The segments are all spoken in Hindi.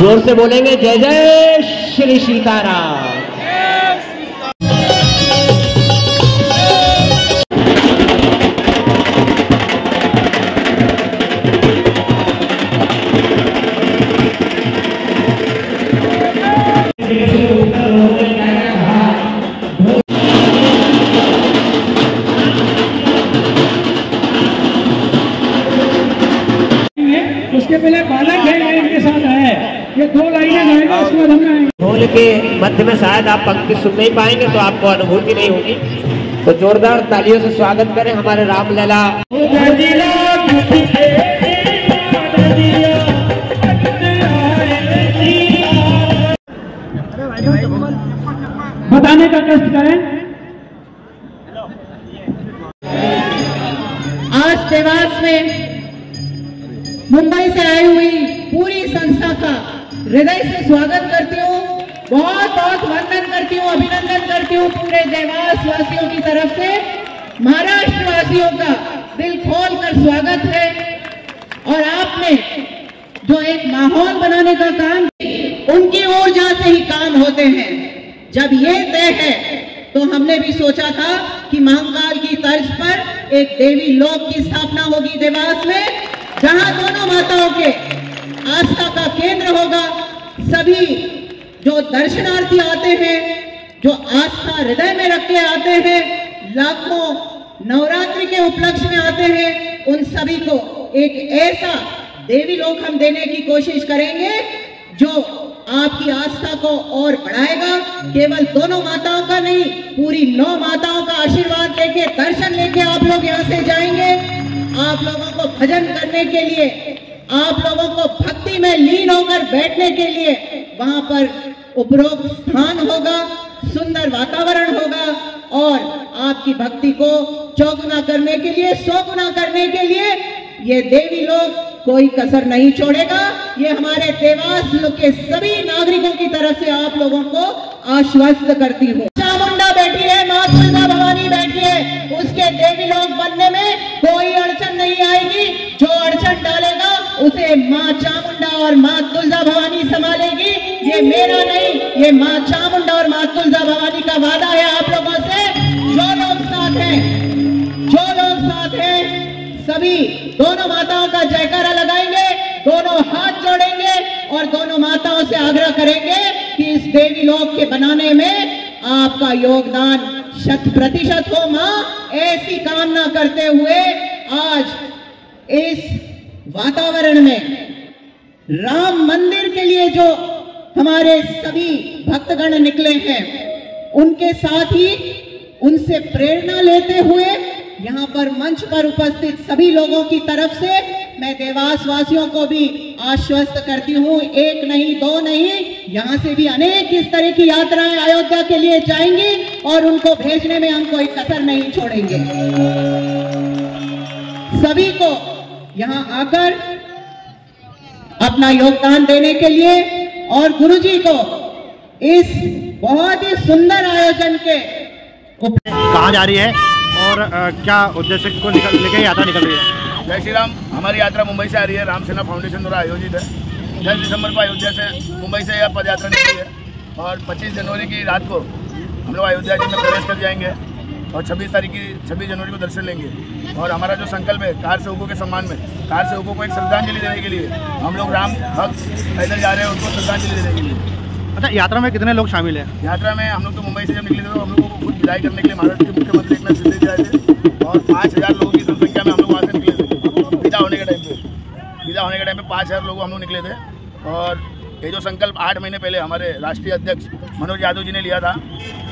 ज़ोर से बोलेंगे जय जय श्री सीताराम। मध्य में शायद आप पंक्ति सुन नहीं पाएँगे तो आपको अनुभूति नहीं होगी। तो जोरदार तालियों से स्वागत करें हमारे राम रामलला। बताने का कष्ट करें। आज देवास में मुंबई से आई हुई पूरी संस्था का हृदय से स्वागत करती हूँ। बहुत बहुत वंदन करती हूँ, अभिनंदन करती हूँ पूरे देवास वासियों की तरफ़ से महाराष्ट्र वासियों का दिल खोल कर स्वागत है। और आपने जो एक माहौल बनाने का काम उनकी ऊर्जा से ही काम होते हैं। जब ये तय है तो हमने भी सोचा था कि महाकाल की तर्ज पर एक देवी लोक की स्थापना होगी देवास में, जहाँ दोनों माताओं के आस्था का केंद्र होगा। सभी जो दर्शनार्थी आते हैं, जो आस्था हृदय में रख के आते हैं, लाखों नवरात्रि के उपलक्ष्य में आते हैं, उन सभी को एक ऐसा देवी लोक हम देने की कोशिश करेंगे, जो आपकी आस्था को और बढ़ाएगा। केवल दोनों माताओं का नहीं, पूरी नौ माताओं का आशीर्वाद लेके, दर्शन लेके आप लोग यहाँ से जाएँगे। आप लोगों को भजन करने के लिए आप लोगों को भक्ति में लीन होकर बैठने के लिए वहाँ पर उपरोक्त स्थान होगा, सुंदर वातावरण होगा और आपकी भक्ति को चौगुना करने के लिए सौगुना करने के लिए ये देवी लोग कोई कसर नहीं छोड़ेगा। ये हमारे देवास लोग के सभी नागरिकों की तरफ़ से आप लोगों को आश्वस्त करती हूँ। चामुंडा बैठी है, माँ भवानी बैठी है। उसके देवी लोग बनने में कोई अड़चन नहीं आएगी। जो अड़चन डालेगा उसे माँ चामुंडा और माँ तुलजा भवानी संभालेगी। ये मेरा नहीं, ये माँ चामुंडा और माँ तुलजा भवानी का वादा है आप लोगों से। जो लोग साथ हैं, जो लोग साथ हैं, सभी दोनों माताओं का जयकारा लगाएँगे, दोनों हाथ जोड़ेंगे और दोनों माताओं से आग्रह करेंगे कि इस देवी लोक के बनाने में आपका योगदान शत प्रतिशत हो। माँ, ऐसी कामना करते हुए आज इस वातावरण में राम मंदिर के लिए जो हमारे सभी भक्तगण निकले हैं, उनके साथ ही उनसे प्रेरणा लेते हुए यहाँ पर मंच पर उपस्थित सभी लोगों की तरफ़ से मैं देवास वासियों को भी आश्वस्त करती हूँ, एक नहीं, दो नहीं, यहाँ से भी अनेक इस तरह की यात्राएँ अयोध्या के लिए जाएँगी और उनको भेजने में हम कोई कसर नहीं छोड़ेंगे। सभी को यहाँ आकर अपना योगदान देने के लिए और गुरुजी को इस बहुत ही सुंदर आयोजन के कहा जा रही है और अ, क्या उद्देश्य को निकल लेके यात्रा निकल रही है? जय श्री राम हमारी यात्रा मुंबई से आ रही है। राम सेना फाउंडेशन द्वारा आयोजित है। दस दिसंबर को अयोध्या से मुंबई से यह पद यात्रा निकली है। और 25 जनवरी की रात को हम लोग अयोध्या जी में प्रवेश कर जाएँगे। और 26 तारीख की 26 जनवरी को दर्शन लेंगे। और हमारा जो संकल्प है कार सेवकों के सम्मान में कार सेवकों को एक श्रद्धांजलि देने के लिए हम लोग राम भक्त पैदल जा रहे हैं उनको श्रद्धांजलि देने के लिए। अच्छा यात्रा में कितने लोग शामिल हैं? यात्रा में हम लोग तो मुंबई से जब निकले थे तो हम लोगों को खुद विदाई करने के लिए महाराष्ट्र के मुख्यमंत्री एक नाथ शिंदे आए थे। और पाँच हज़ार लोगों की जनसंख्या में हम लोग वहाँ से निकले थे। विदा होने के टाइम पे विदा होने के टाइम पे पाँच हज़ार लोग हम लोग निकले थे। और ये जो संकल्प आठ महीने पहले हमारे राष्ट्रीय अध्यक्ष मनोज यादव जी ने लिया था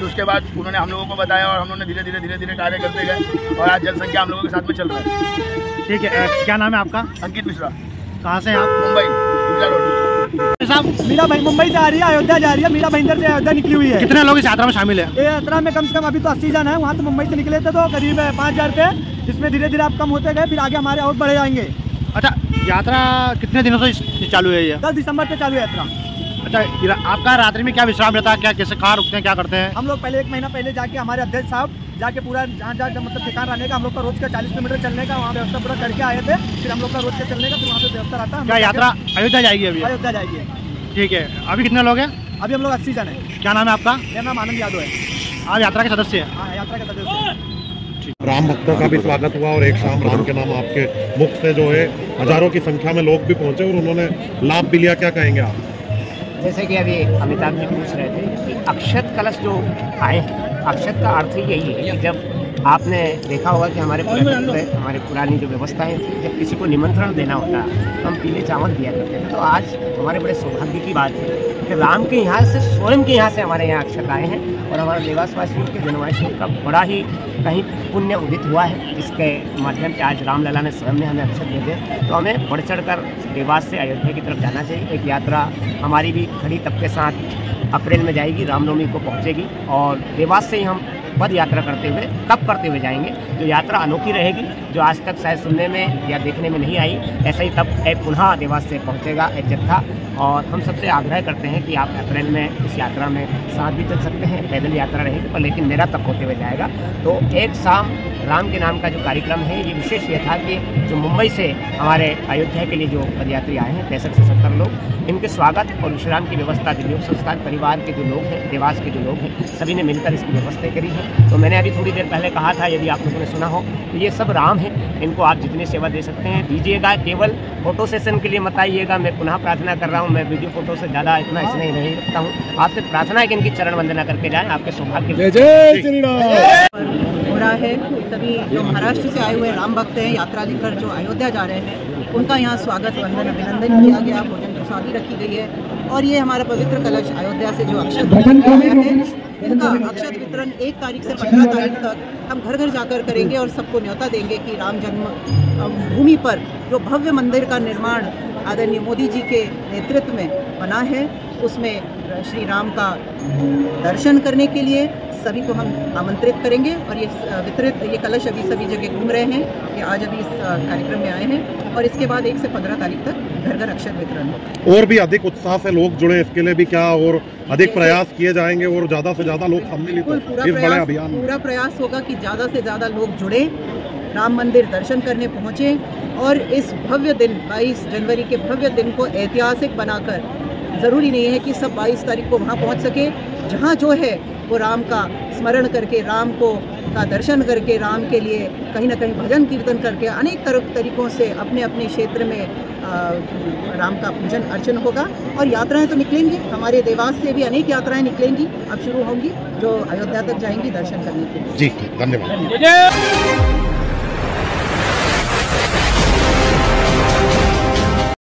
तो उसके बाद उन्होंने हम लोगों को बताया और हम लोगों ने धीरे धीरे धीरे धीरे कार्य करते गए और आज जनसंख्या हम लोगों के साथ में चल रहा है। ठीक है क्या नाम है आपका? अंकित मिश्रा। कहाँ से हैं आप? मुंबई साहब मीरा भाई मुंबई से आ रही है अयोध्या जा रही है मीरा भाईंदर से अयोध्या निकली हुई है। कितने लोग इस यात्रा में शामिल है? ये यात्रा में कम से कम अभी तो अस्सी जन है वहाँ तो मुंबई से निकले थे तो करीब पाँच हज़ार थे इसमें धीरे धीरे आप कम होते गए फिर आगे हमारे और बढ़े जाएँगे। अच्छा यात्रा कितने दिनों से चालू है ये? दस दिसंबर से चालू है यात्रा। अच्छा आपका रात्रि में क्या विश्राम रहता है? क्या कैसे कहाँ रुकते हैं क्या करते हैं? हम लोग पहले एक महीना पहले जाके हमारे अध्यक्ष साहब जाके पूरा जहाँ जहाँ मतलब ठिकान रहने का हम लोग का रोज का चालीस किलोमीटर चलने का वहाँ व्यवस्था पूरा करके आए थे। फिर हम लोग का रोज का चलने का फिर वहाँ पे व्यवस्था रहता है। क्या यात्रा अयोध्या जाएगी अभी? अयोध्या जाएगी। ठीक है। अभी कितने लोग हैं? अभी हम लोग अस्सी जन है। क्या नाम है आपका? मेरा नाम आनंद यादव है। आप यात्रा के सदस्य हैं? हाँ यात्रा का सदस्य है। राम भक्तों का भी स्वागत हुआ और एक शाम राम के नाम आपके मुख से जो है, हज़ारों की संख्या में लोग भी पहुँचे और उन्होंने लाभ भी लिया। क्या कहेंगे आप? जैसे कि अभी अमिताभ जी पूछ रहे थे अक्षत कलश जो आए, अक्षत का अर्थ यही है कि जब आपने देखा होगा कि हमारे हमारे पुरानी जो व्यवस्थाएँ थी, जब किसी को निमंत्रण देना होता, हम पीले चावल दिया करते थे। तो आज हमारे बड़े सौभाग्य की बात है कि राम के यहाँ से, स्वयं के यहाँ से हमारे यहाँ अक्षत आए हैं और हमारे देवासवासियों के जनवासियों का बड़ा ही कहीं पुण्य उदित हुआ है, जिसके माध्यम से आज रामलला ने स्वयं ने हमें अक्षत दे दिए तो हमें बढ़ चढ़ कर देवास से अयोध्या की तरफ़ जाना चाहिए। एक यात्रा हमारी भी खड़ी तब के साथ अप्रैल में जाएगी, रामनवमी को पहुँचेगी और देवास से ही हम पद यात्रा करते हुए तब करते हुए जाएँगे? जो यात्रा अनोखी रहेगी, जो आज तक शायद सुनने में या देखने में नहीं आई, ऐसा ही तब एक पुनः देवास से पहुँचेगा एक जत्था। और हम सबसे आग्रह करते हैं कि आप अप्रैल में इस यात्रा में साथ भी चल सकते हैं, पैदल यात्रा रहेगी, पर लेकिन मेरा तक होते हुए जाएगा। तो एक शाम राम के नाम का जो कार्यक्रम है ये विशेष ये था कि जो मुंबई से हमारे अयोध्या के लिए जो पदयात्री आए हैं पैंसठ से सत्तर लोग इनके स्वागत और विश्राम की व्यवस्था दिव्योग संस्थान परिवार के जो लोग हैं देवास के जो लोग हैं सभी ने मिलकर इसकी व्यवस्था करी है। तो मैंने अभी थोड़ी देर पहले कहा था यदि आप लोगों ने सुना हो तो ये सब राम है इनको आप जितनी सेवा दे सकते हैं दीजिएगा केवल फ़ोटो सेशन के लिए मत आइएगा मैं पुनः प्रार्थना कर रहा हूँ मैं वीडियो फ़ोटो से ज़्यादा इतना इसलिए नहीं रखता हूँ। आपसे प्रार्थना है कि इनकी चरण वंदना करके जाएँ आपके सौभाग्य हो रहा है सभी जो महाराष्ट्र से आए हुए राम भक्त हैं यात्रा लेकर जो अयोध्या जा रहे हैं उनका यहाँ स्वागत वंदन अभिनंदन किया गया भोजन प्रसादी रखी गई है। और ये हमारा पवित्र कलश अयोध्या से जो अक्षत वितरण किया गया है इनका अक्षत वितरण एक तारीख से पंद्रह तारीख तक हम घर घर जाकर करेंगे और सबको न्योता देंगे कि राम जन्म भूमि पर जो भव्य मंदिर का निर्माण आदरणीय मोदी जी के नेतृत्व में बना है उसमें श्री राम का दर्शन करने के लिए सभी को हम आमंत्रित करेंगे और ये वितरित ये कलश अभी सभी जगह घूम रहे हैं कि आज अभी इस कार्यक्रम में आए हैं और इसके बाद एक से पंद्रह तारीख तक घर घर अक्षर वितरण। होगा और भी अधिक उत्साह से लोग जुड़े इसके लिए भी क्या और अधिक प्रयास किए जाएँगे और ज़्यादा से ज़्यादा लोग सम्मिलित इस बड़े अभियान पूरा प्रयास होगा कि ज़्यादा से ज़्यादा लोग जुड़े राम मंदिर दर्शन करने पहुँचे और इस भव्य दिन 22 जनवरी के भव्य दिन को ऐतिहासिक बनाकर ज़रूरी नहीं है कि सब 22 तारीख को वहाँ पहुँच सके। जहाँ जो है वो राम का स्मरण करके राम को का दर्शन करके राम के लिए कहीं ना कहीं भजन कीर्तन करके अनेक तरह तरीकों से अपने अपने क्षेत्र में आ, राम का पूजन अर्चन होगा। और यात्राएँ तो निकलेंगी। हमारे देवास से भी अनेक यात्राएँ निकलेंगी। अब शुरू होंगी जो अयोध्या तक जाएँगी दर्शन करने के लिए। जी धन्यवाद।